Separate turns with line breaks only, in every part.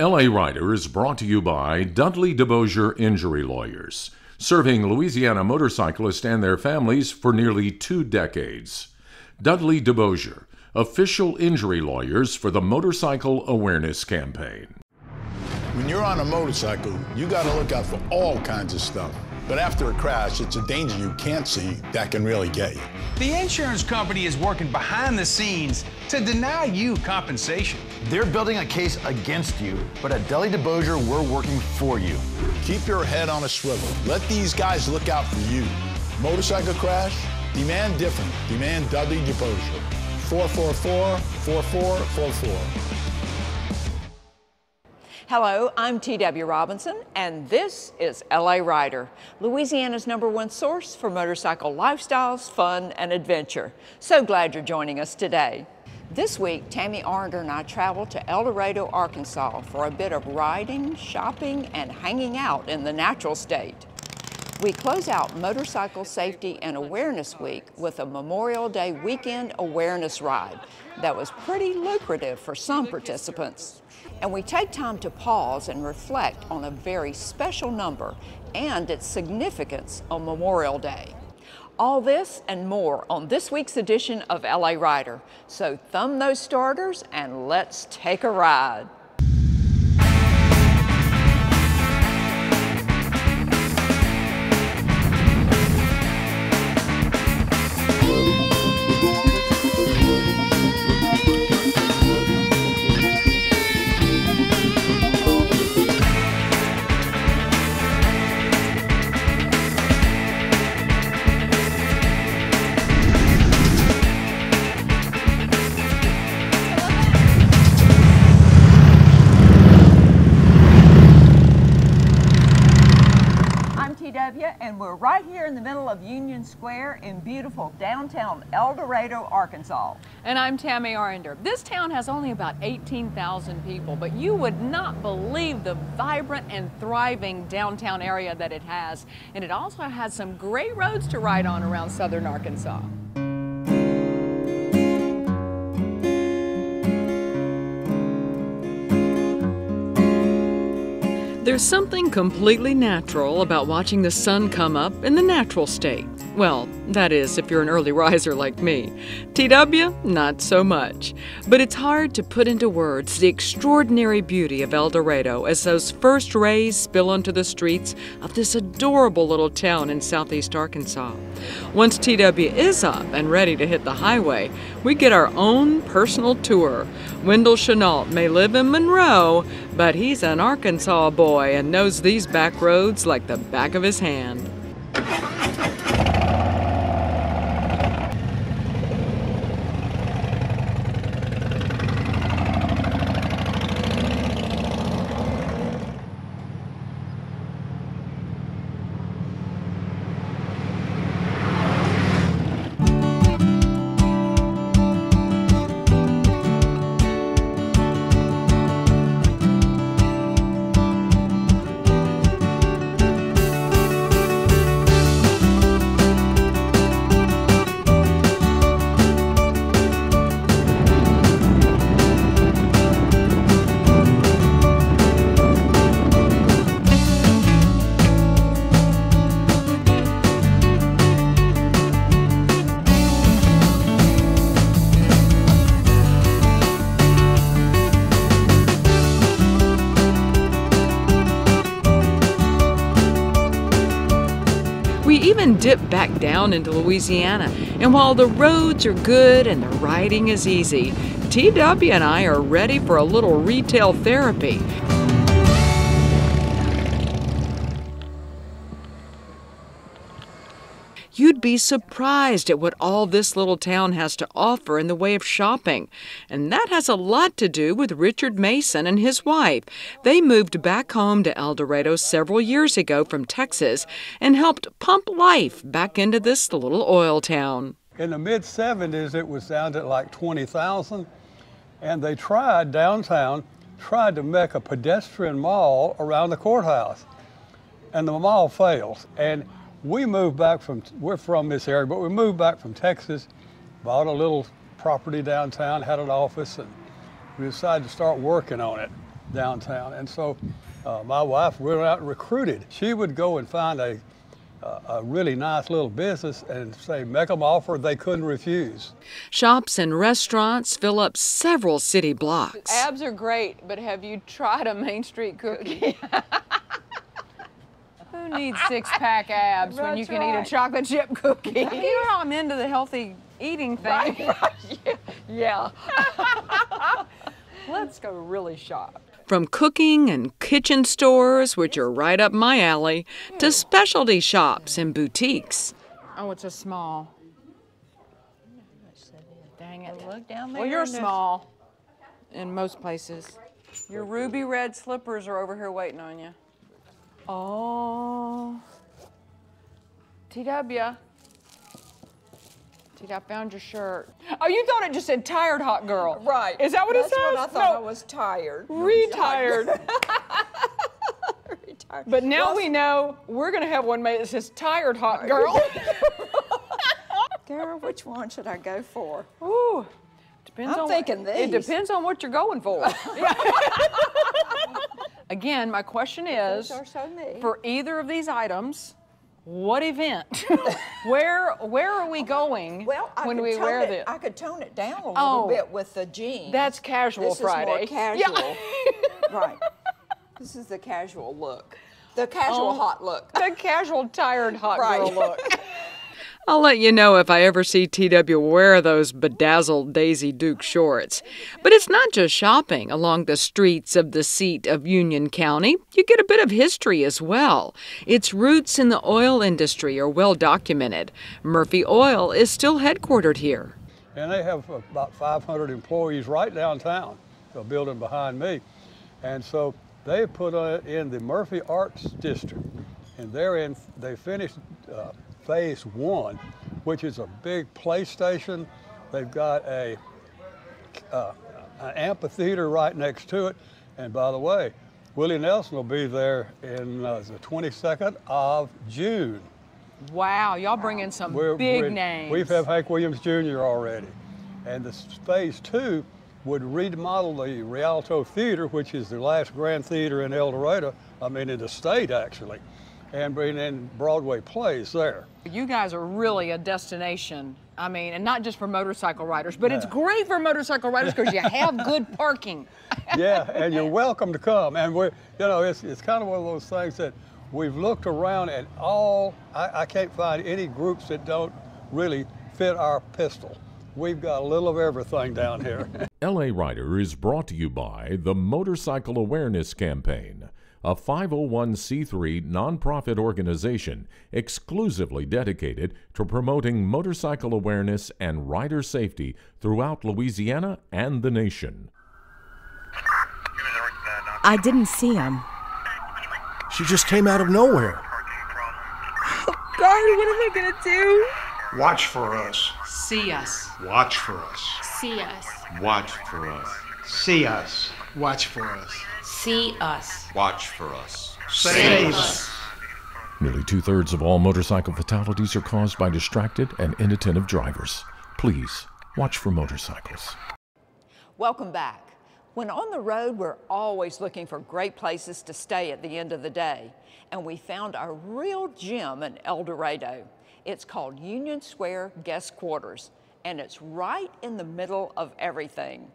LA Rider is brought to you by Dudley DeBosier Injury Lawyers, serving Louisiana motorcyclists and their families for nearly two decades. Dudley DeBosier, official injury lawyers for the Motorcycle Awareness Campaign.
When you're on a motorcycle, you got to look out for all kinds of stuff. But after a crash, it's a danger you can't see that can really get you.
The insurance company is working behind the scenes to deny you compensation.
They're building a case against you, but at Dudley DeBosier, we're working for you.
Keep your head on a swivel. Let these guys look out for you. Motorcycle crash? Demand different. Demand Dudley DeBosier. 444-4444.
Hello, I'm T.W. Robinson, and this is LA Rider, Louisiana's number one source for motorcycle lifestyles, fun, and adventure. So glad you're joining us today. This week, Tammy Arender and I traveled to El Dorado, Arkansas for a bit of riding, shopping, and hanging out in the natural state. We close out Motorcycle Safety and Awareness Week with a Memorial Day weekend awareness ride that was pretty lucrative for some participants. And we take time to pause and reflect on a very special number and its significance on Memorial Day. All this and more on this week's edition of LA Rider. So thumb those starters and let's take a ride. Right here in the middle of Union Square in beautiful downtown El Dorado, Arkansas.
And I'm Tammy Arender. This town has only about 18,000 people, but you would not believe the vibrant and thriving downtown area that it has. And it also has some great roads to ride on around southern Arkansas. There's something completely natural about watching the sun come up in the natural state. Well, that is, if you're an early riser like me. TW, not so much. But it's hard to put into words the extraordinary beauty of El Dorado as those first rays spill onto the streets of this adorable little town in southeast Arkansas. Once TW is up and ready to hit the highway, we get our own personal tour. Wendell Chenault may live in Monroe, but he's an Arkansas boy and knows these back roads like the back of his hand. Back down into Louisiana. And while the roads are good and the riding is easy, TW and I are ready for a little retail therapy. Be surprised at what all this little town has to offer in the way of shopping. And that has a lot to do with Richard Mason and his wife. They moved back home to El Dorado several years ago from Texas and helped pump life back into this little oil town.
In the mid 70s, it was down to like 20,000. And they tried downtown, tried to make a pedestrian mall around the courthouse. And the mall failed. And we moved back from, we're from this area, but we moved back from Texas, bought a little property downtown, had an office, and we decided to start working on it. downtown. And so uh, my wife went out and recruited. She would go and find a, uh, a really nice little business and say, make them offer they couldn't refuse.
Shops and restaurants fill up several city blocks.
Abs are great, but have you tried a Main Street cookie? Who needs six pack abs when you
That's
can eat a chocolate chip cookie? you know how I'm into the healthy eating thing.
Yeah.
Let's go really shop.
From cooking and kitchen stores, which are right up my alley, to specialty shops and boutiques.
Oh, it's a small. Dang it.
Look down there.
Well, you're small in most places. Your ruby red slippers are over here waiting on you. Oh. TW. TW, I found your shirt. Oh, you thought it just said tired hot girl.
Right.
Is that what
That's
it says?
That's what I thought
no.
I was tired.
Retired.
Retired.
But now
Well,
we know we're gonna have one made that says tired hot girl.
Girl, which one should I go for?
Ooh. Depends
I'm
on
thinking
It
these.
depends on what you're going for. Again, my question is
so
for either of these items, what event? where where are we going
Well, I
when we wear
it,
this?
I could tone it down a little
Oh.
bit with the jeans.
That's casual
this
Friday.
Is more
Yeah.
casual. right. This is the casual look. The casual
Oh.
hot look.
the casual tired hot
Right.
girl look.
I'll let you know if I ever see TW wear those bedazzled Daisy Duke shorts. But it's not just shopping along the streets of the seat of Union County. You get a bit of history as well. Its roots in the oil industry are well documented. Murphy Oil is still headquartered here.
And they have about 500 employees right downtown, the building behind me. And so they put uh, in the Murphy Arts District. And they're in, they finished uh, phase one, which is a big PlayStation. They've got a, uh, an amphitheater right next to it. And by the way, Willie Nelson will be there in uh, the 22nd of June.
Wow, y'all bring in some
We're-
big
we're-
names.
We've had Hank Williams Jr. already. And this phase two would remodel the Rialto Theater, which is the last grand theater in El Dorado, I mean in the state actually, and bring in Broadway plays there.
You guys are really a destination. I mean, and not just for motorcycle riders, but it's great for motorcycle riders because you have good parking.
yeah, and you're welcome to come. And we're, you know, it's, it's kind of one of those things that we've looked around and all, I, I can't find any groups that don't really fit our pistol. We've got a little of everything down here.
LA Rider is brought to you by the Motorcycle Awareness Campaign, a 501c3 nonprofit organization exclusively dedicated to promoting motorcycle awareness and rider safety throughout Louisiana and the nation.
I didn't see him.
She just came out of nowhere.
Oh, God, what am I gonna do?
Watch for us.
See us.
Watch for us.
See us.
Watch for us. See us. Watch for us.
See us.
Watch for us.
Save us.
Nearly two thirds of all motorcycle fatalities are caused by distracted and inattentive drivers. Please watch for motorcycles.
Welcome back. When on the road, we're always looking for great places to stay at the end of the day. And we found a real gem in El Dorado. It's called Union Square Guest Quarters, and it's right in the middle of everything.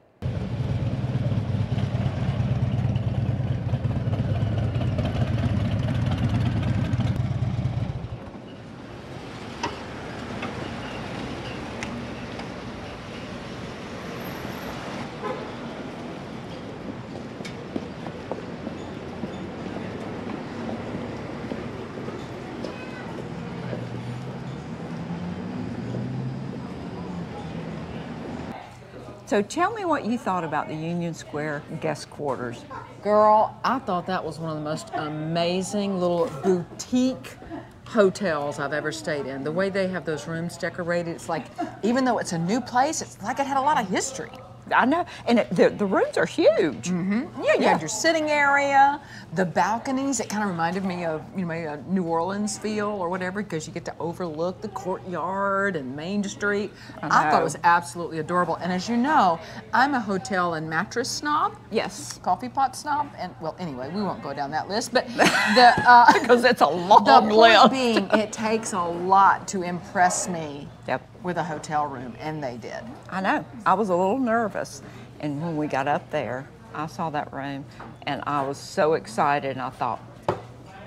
So tell me what you thought about the Union Square guest quarters.
Girl, I thought that was one of the most amazing little boutique hotels I've ever stayed in. The way they have those rooms decorated, it's like, even though it's a new place, it's like it had a lot of history.
I know, and it, the, the rooms are huge.
Mm-hmm. Yeah, you
Yeah.
had your sitting area, the balconies. It kind of reminded me of you know maybe a New Orleans feel or whatever because you get to overlook the courtyard and Main Street.
I
I, thought it was absolutely adorable. And as you know, I'm a hotel and mattress snob.
Yes.
Coffee pot snob. And well, anyway, we won't go down that list. But the uh,
Because it's a long
the point
list.
being, it takes a lot to impress me
Yep.
With a hotel room, and they did.
I know. I was a little nervous. And when we got up there, I saw that room and I was so excited. And I thought,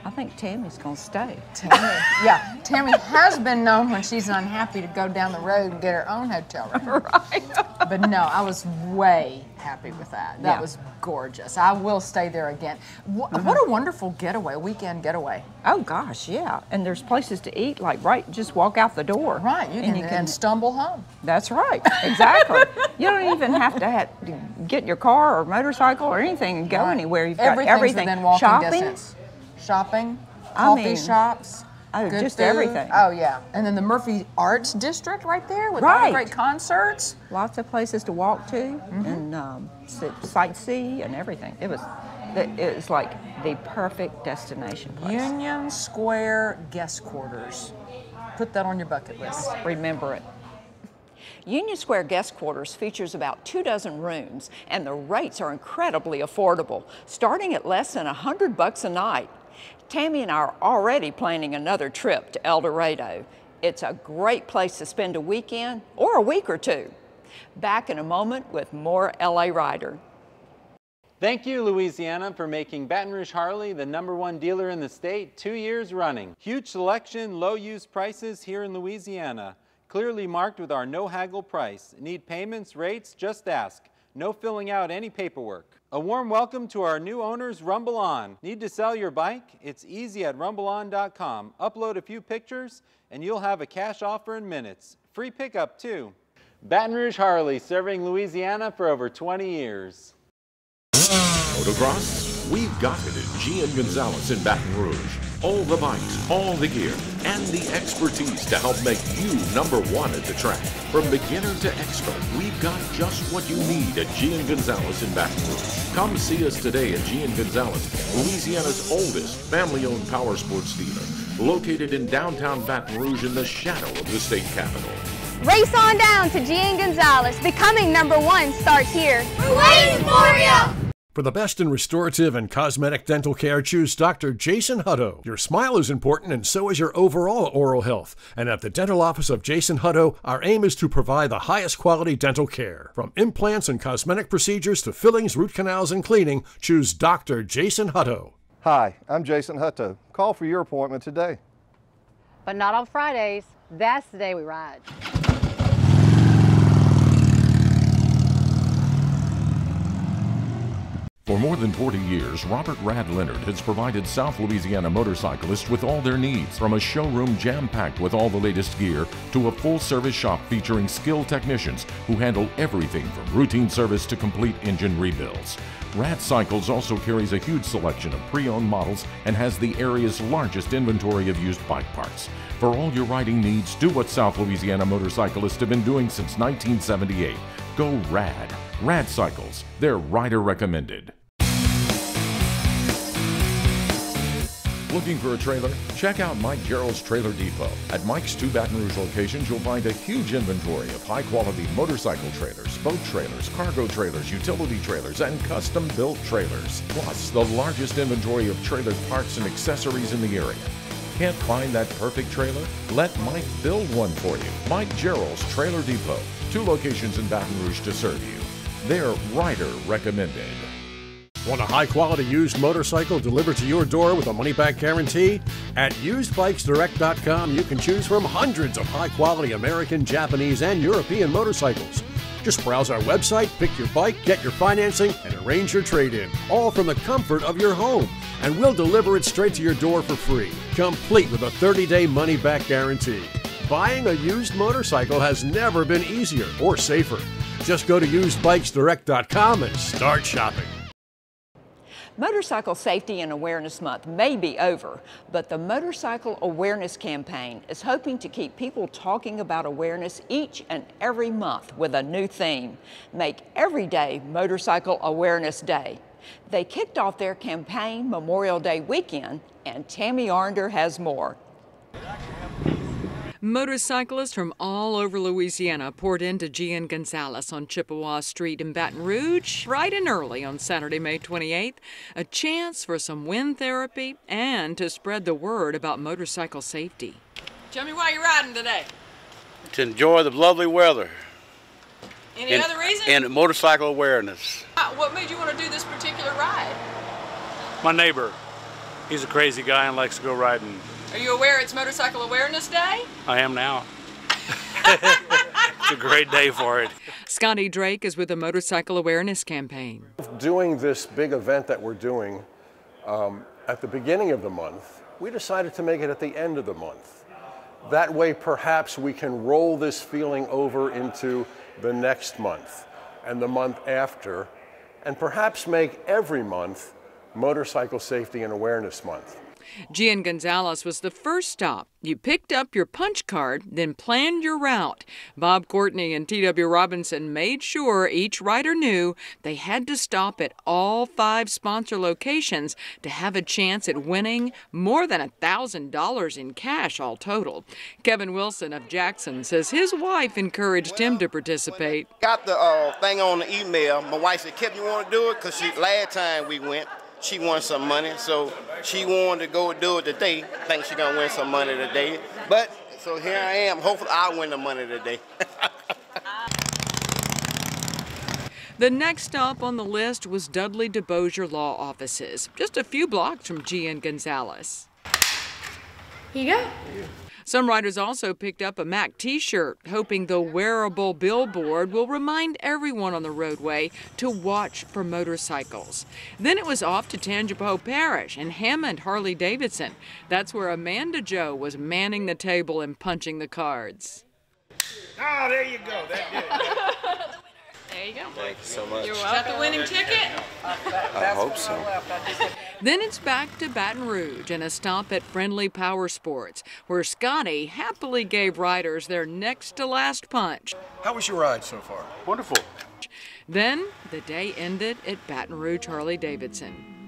I think Tammy's going to stay.
Tammy, yeah, Tammy has been known when she's unhappy to go down the road and get her own hotel room.
right.
But no, I was way happy with that. That
Yeah.
Was gorgeous. I will stay there again. Wh- uh-huh. What a wonderful getaway, weekend getaway.
Oh, gosh, yeah. And there's places to eat, like right, just walk out the door.
Right, you
and you
can, and stumble home.
That's right, exactly. you don't even have to, have to get in your car or motorcycle or anything and go
Right.
anywhere. You've got everything.
within walking
Shopping.
distance. Shopping,
I
coffee
mean,
shops.
oh,
good
just
food.
everything.
Oh yeah, and then the Murphy Arts District right there with all the great concerts.
Lots of places to walk to
Mm-hmm.
and um, sightsee and everything. It was, it it was like the perfect destination place.
Union Square guest quarters. Put that on your bucket list.
Remember it. Union Square Guest Quarters features about two dozen rooms, and the rates are incredibly affordable, starting at less than a hundred bucks a night. Tammy and I are already planning another trip to El Dorado. It's a great place to spend a weekend or a week or two. Back in a moment with more LA Rider.
Thank you, Louisiana, for making Baton Rouge Harley the number one dealer in the state two years running. Huge selection, low use prices here in Louisiana. Clearly marked with our no haggle price. Need payments, rates? Just ask. No filling out any paperwork. A warm welcome to our new owners, Rumble On. Need to sell your bike? It's easy at rumbleon.com. Upload a few pictures and you'll have a cash offer in minutes. Free pickup too. Baton Rouge Harley, serving Louisiana for over 20 years.
Motocross? We've got it at Gian Gonzalez in Baton Rouge. All the bikes, all the gear, and the expertise to help make you number one at the track. From beginner to expert, we've got just what you need at Gian Gonzalez in Baton Rouge. Come see us today at Gian Gonzalez, Louisiana's oldest family-owned power sports dealer, located in downtown Baton Rouge in the shadow of the state capitol.
Race on down to Gian Gonzalez. Becoming number one starts here. We're waiting for you!
For the best in restorative and cosmetic dental care, choose Dr. Jason Hutto. Your smile is important, and so is your overall oral health. And at the dental office of Jason Hutto, our aim is to provide the highest quality dental care. From implants and cosmetic procedures to fillings, root canals, and cleaning, choose Dr. Jason Hutto.
Hi, I'm Jason Hutto. Call for your appointment today.
But not on Fridays. That's the day we ride.
For more than 40 years, Robert Rad Leonard has provided South Louisiana motorcyclists with all their needs, from a showroom jam packed with all the latest gear to a full service shop featuring skilled technicians who handle everything from routine service to complete engine rebuilds. Rad Cycles also carries a huge selection of pre owned models and has the area's largest inventory of used bike parts. For all your riding needs, do what South Louisiana motorcyclists have been doing since 1978. Go Rad. Rad Cycles, they're rider recommended. Looking for a trailer? Check out Mike Gerald's Trailer Depot. At Mike's two Baton Rouge locations, you'll find a huge inventory of high quality motorcycle trailers, boat trailers, cargo trailers, utility trailers, and custom built trailers. Plus, the largest inventory of trailer parts and accessories in the area. Can't find that perfect trailer? Let Mike build one for you. Mike Gerald's Trailer Depot. Two locations in Baton Rouge to serve you. They're rider recommended.
Want a high quality used motorcycle delivered to your door with a money back guarantee? At usedbikesdirect.com, you can choose from hundreds of high quality American, Japanese, and European motorcycles. Just browse our website, pick your bike, get your financing, and arrange your trade in, all from the comfort of your home. And we'll deliver it straight to your door for free, complete with a 30 day money back guarantee. Buying a used motorcycle has never been easier or safer. Just go to usedbikesdirect.com and start shopping.
Motorcycle Safety and Awareness Month may be over, but the Motorcycle Awareness Campaign is hoping to keep people talking about awareness each and every month with a new theme. Make every day Motorcycle Awareness Day. They kicked off their campaign Memorial Day weekend, and Tammy Arender has more.
Motorcyclists from all over Louisiana poured into Gian Gonzalez on Chippewa Street in Baton Rouge bright and early on Saturday, May 28th. A chance for some wind therapy and to spread the word about motorcycle safety. Tell me why you're riding today.
To enjoy the lovely weather.
Any
and,
other reason?
And motorcycle awareness.
What made you want to do this particular ride?
My neighbor. He's a crazy guy and likes to go riding.
Are you aware it's Motorcycle Awareness Day?
I am now. it's a great day for it.
Scotty Drake is with the Motorcycle Awareness Campaign.
Doing this big event that we're doing um, at the beginning of the month, we decided to make it at the end of the month. That way, perhaps we can roll this feeling over into the next month and the month after, and perhaps make every month Motorcycle Safety and Awareness Month.
Gian Gonzalez was the first stop. You picked up your punch card, then planned your route. Bob Courtney and T.W. Robinson made sure each rider knew they had to stop at all five sponsor locations to have a chance at winning more than $1,000 in cash all total. Kevin Wilson of Jackson says his wife encouraged him to participate.
Got the uh, thing on the email. My wife said, Kevin, you want to do it? Because last time we went, she won some money, so she wanted to go do it today. Think she gonna win some money today. But so here I am. Hopefully I'll win the money today.
The next stop on the list was Dudley DeBosier Law Offices, just a few blocks from Gian Gonzalez.
Here you go.
Some riders also picked up a Mac t shirt, hoping the wearable billboard will remind everyone on the roadway to watch for motorcycles. Then it was off to Tangipahoa Parish and Hammond Harley Davidson. That's where Amanda Joe was manning the table and punching the cards.
Oh, there you go. That
There you go.
Thank you so much.
You're welcome. Is that the winning ticket?
I hope so.
Then it's back to Baton Rouge and a stop at Friendly Power Sports, where Scotty happily gave riders their next to last punch.
How was your ride so far?
Wonderful.
Then the day ended at Baton Rouge Harley Davidson.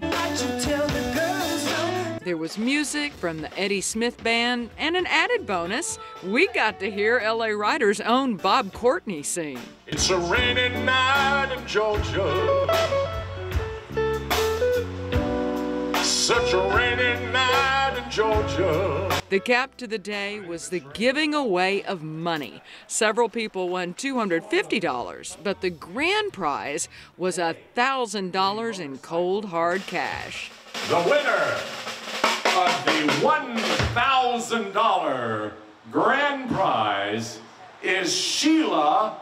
There was music from the Eddie Smith Band, and an added bonus, we got to hear LA Riders' own Bob Courtney sing.
It's a rainy night in Georgia. Such a rainy night in Georgia.
The cap to the day was the giving away of money. Several people won $250, but the grand prize was $1,000 in cold hard cash.
The winner of the $1,000 grand prize is Sheila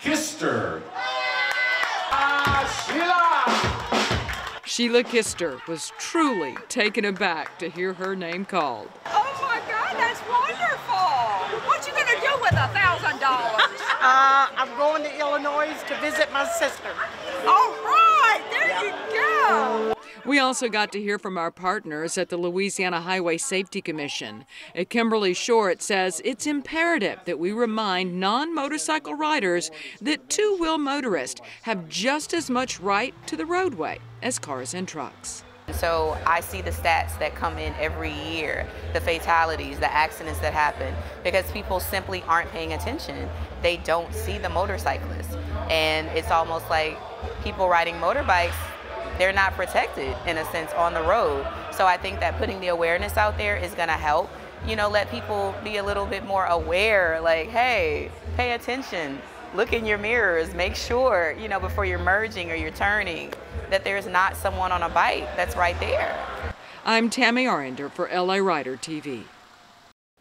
Kister. Ah, Sheila!
Sheila Kister was truly taken aback to hear her name called.
Oh my God, that's wonderful. What you gonna do with a thousand dollars?
Uh, I'm going to Illinois to visit my sister.
All
We also got to hear from our partners at the Louisiana Highway Safety Commission. At Kimberly Short says it's imperative that we remind non motorcycle riders that two wheel motorists have just as much right to the roadway as cars and trucks.
So I see the stats that come in every year, the fatalities, the accidents that happen, because people simply aren't paying attention. They don't see the motorcyclists. And it's almost like people riding motorbikes, they're not protected in a sense on the road. So I think that putting the awareness out there is gonna help, you know, let people be a little bit more aware, like, hey, pay attention, look in your mirrors, make sure, you know, before you're merging or you're turning, that there's not someone on a bike that's right there.
I'm Tammy Arender for LA Rider TV.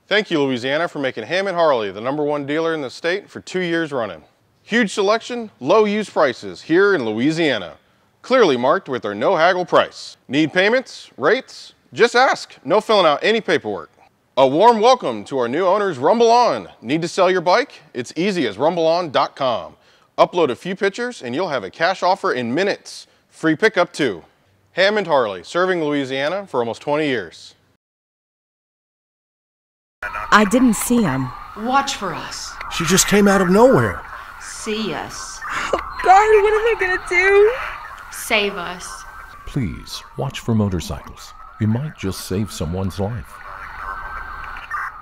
Thank you, Louisiana, for making Hammond Harley the number one dealer in the state for two years running. Huge selection, low use prices here in Louisiana. Clearly marked with our no haggle price. Need payments, rates? Just ask, no filling out any paperwork. A warm welcome to our new owners, Rumble On. Need to sell your bike? It's easy as rumbleon.com. Upload a few pictures and you'll have a cash offer in minutes. Free pickup too. Hammond Harley, serving Louisiana for almost 20 years.
I didn't see him.
Watch for us.
She just came out of nowhere.
See us.
Oh, God, what am I gonna do?
Save us.
Please watch for motorcycles. You might just save someone's life.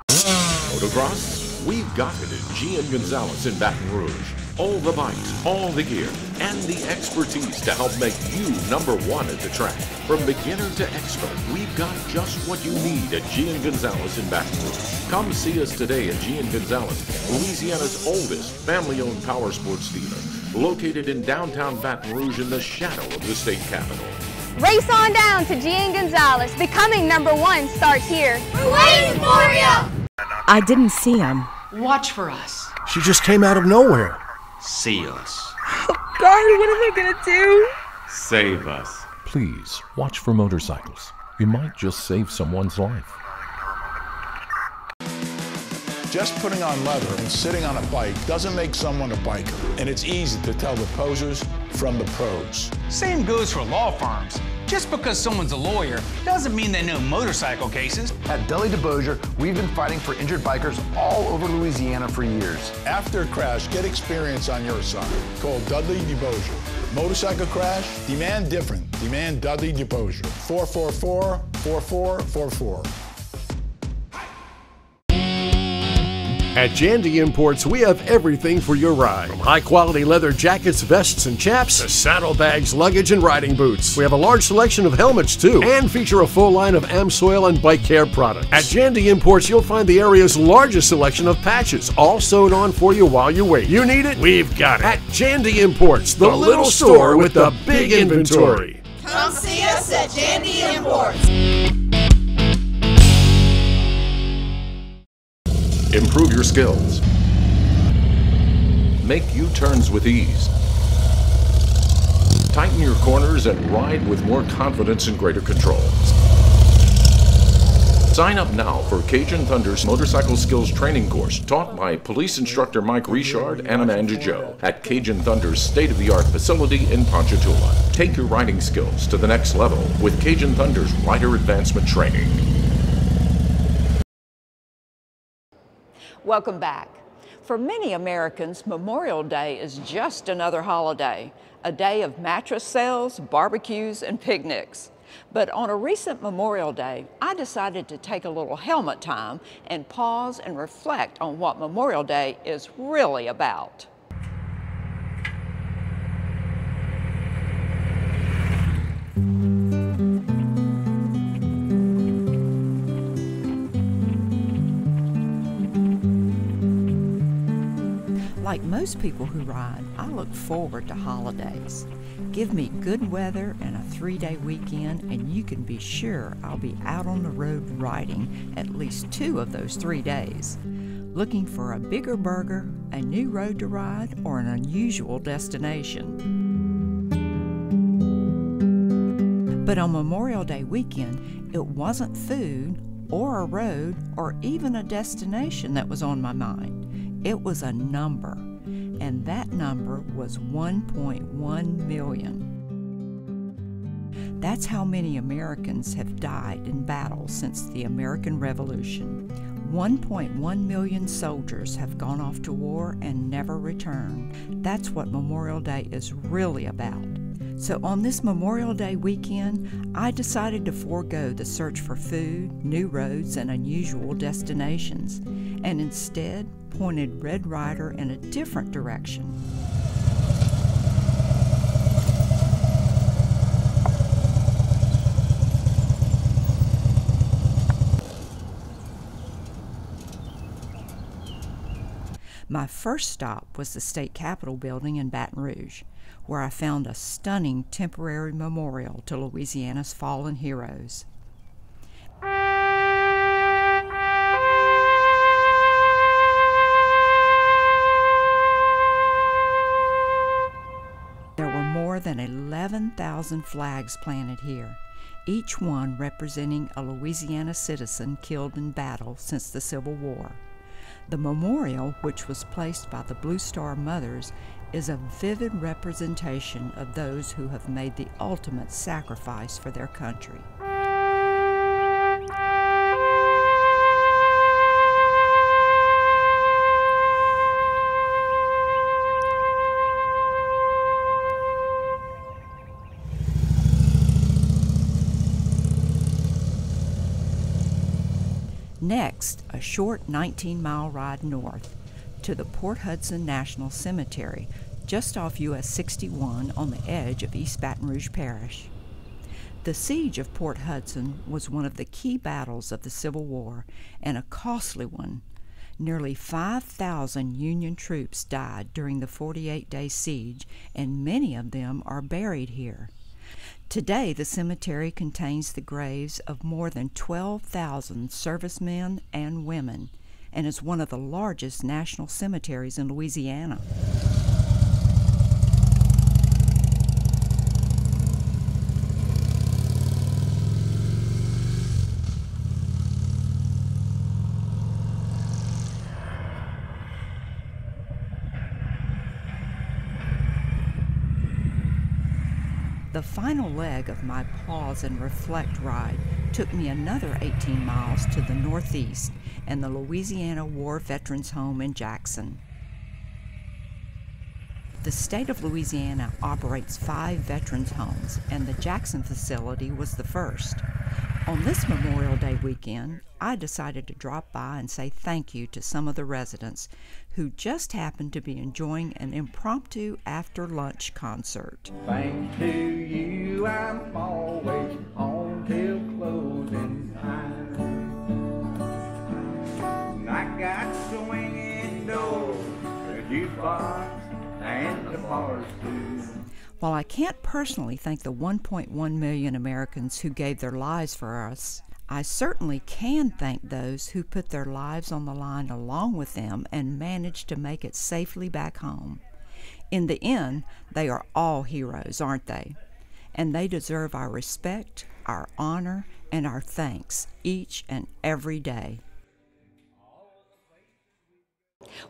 Motocross? We've got it at Gian Gonzalez in Baton Rouge. All the bikes, all the gear, and the expertise to help make you number one at the track. From beginner to expert, we've got just what you need at Gian Gonzalez in Baton Rouge. Come see us today at Gian Gonzalez, Louisiana's oldest family-owned power sports dealer, located in downtown Baton Rouge in the shadow of the state capitol.
Race on down to Gian Gonzalez. Becoming number one starts here. We're waiting for you!
I didn't see him.
Watch for us.
She just came out of nowhere.
See us.
Oh, God, what am I gonna do?
Save us.
Please watch for motorcycles. You might just save someone's life.
Just putting on leather and sitting on a bike doesn't make someone a biker. And it's easy to tell the posers from the pros.
Same goes for law firms. Just because someone's a lawyer doesn't mean they know motorcycle cases.
At Dudley DeBosier, we've been fighting for injured bikers all over Louisiana for years.
After a crash, get experience on your side. Call Dudley DeBosier. Motorcycle crash? Demand different. Demand Dudley DeBosier. 444-4444.
At Jandy Imports, we have everything for your ride. From high quality leather jackets, vests, and chaps to saddlebags, luggage, and riding boots. We have a large selection of helmets too, and feature a full line of AMSOIL and bike care products. At Jandy Imports, you'll find the area's largest selection of patches, all sewn on for you while you wait. You need it? We've got it. At Jandy Imports, the, the little store with the big inventory.
Come see us at Jandy Imports.
Improve your skills. Make U-turns with ease. Tighten your corners and ride with more confidence and greater control. Sign up now for Cajun Thunder's Motorcycle Skills Training Course taught by police instructor Mike Richard and Amanda Joe at Cajun Thunder's state-of-the-art facility in Ponchatoula. Take your riding skills to the next level with Cajun Thunder's Rider Advancement Training.
Welcome back. For many Americans, Memorial Day is just another holiday, a day of mattress sales, barbecues, and picnics. But on a recent Memorial Day, I decided to take a little helmet time and pause and reflect on what Memorial Day is really about.
Most people who ride, I look forward to holidays. Give me good weather and a three day weekend, and you can be sure I'll be out on the road riding at least two of those three days. Looking for a bigger burger, a new road to ride, or an unusual destination. But on Memorial Day weekend, it wasn't food or a road or even a destination that was on my mind. It was a number, and that number was 1.1 million. That's how many Americans have died in battle since the American Revolution. 1.1 million soldiers have gone off to war and never returned. That's what Memorial Day is really about. So, on this Memorial Day weekend, I decided to forego the search for food, new roads, and unusual destinations, and instead pointed Red Rider in a different direction. My first stop was the State Capitol building in Baton Rouge, where I found a stunning temporary memorial to Louisiana's fallen heroes. 11,000 flags planted here, each one representing a Louisiana citizen killed in battle since the Civil War. The memorial, which was placed by the Blue Star Mothers, is a vivid representation of those who have made the ultimate sacrifice for their country. Next, a short 19 mile ride north to the Port Hudson National Cemetery, just off US 61 on the edge of East Baton Rouge Parish. The siege of Port Hudson was one of the key battles of the Civil War and a costly one. Nearly 5,000 Union troops died during the 48 day siege, and many of them are buried here. Today, the cemetery contains the graves of more than 12,000 servicemen and women and is one of the largest national cemeteries in Louisiana. The final leg of my pause and reflect ride took me another 18 miles to the northeast and the Louisiana War Veterans Home in Jackson. The state of Louisiana operates five veterans homes, and the Jackson facility was the first. On this Memorial Day weekend, I decided to drop by and say thank you to some of the residents who just happened to be enjoying an impromptu after lunch concert.
Thanks to you, I'm always home till closing time. I got swinging doors, a jukebox, and the bars.
While I can't personally thank the 1.1 million Americans who gave their lives for us, I certainly can thank those who put their lives on the line along with them and managed to make it safely back home. In the end, they are all heroes, aren't they? And they deserve our respect, our honor, and our thanks each and every day.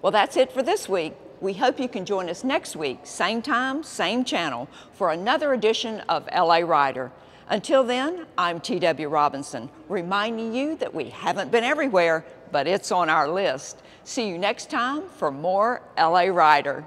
Well, that's it for this week. We hope you can join us next week, same time, same channel, for another edition of LA Rider. Until then, I'm T.W. Robinson, reminding you that we haven't been everywhere, but it's on our list. See you next time for more LA Rider.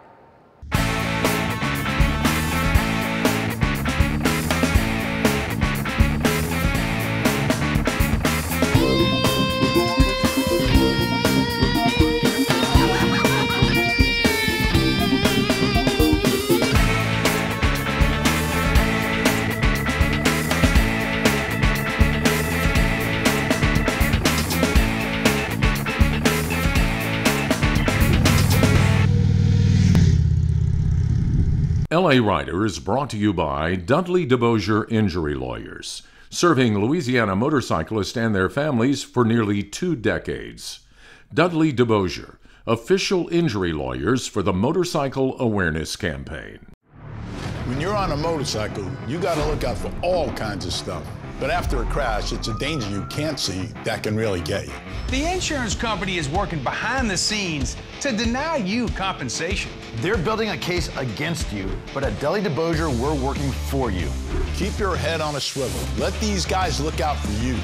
LA Rider is brought to you by Dudley DeBosier Injury Lawyers, serving Louisiana motorcyclists and their families for nearly two decades. Dudley DeBosier, official injury lawyers for the Motorcycle Awareness Campaign.
When you're on a motorcycle, you got to look out for all kinds of stuff. But after a crash, it's a danger you can't see that can really get you.
The insurance company is working behind the scenes to deny you compensation.
They're building a case against you, but at Dudley DeBosier, we're working for you.
Keep your head on a swivel. Let these guys look out for you.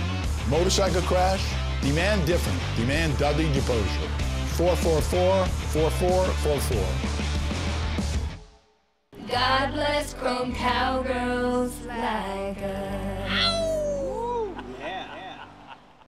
Motorcycle crash? Demand different. Demand Dudley DeBosier. 444-4444.
God bless chrome cowgirls like us.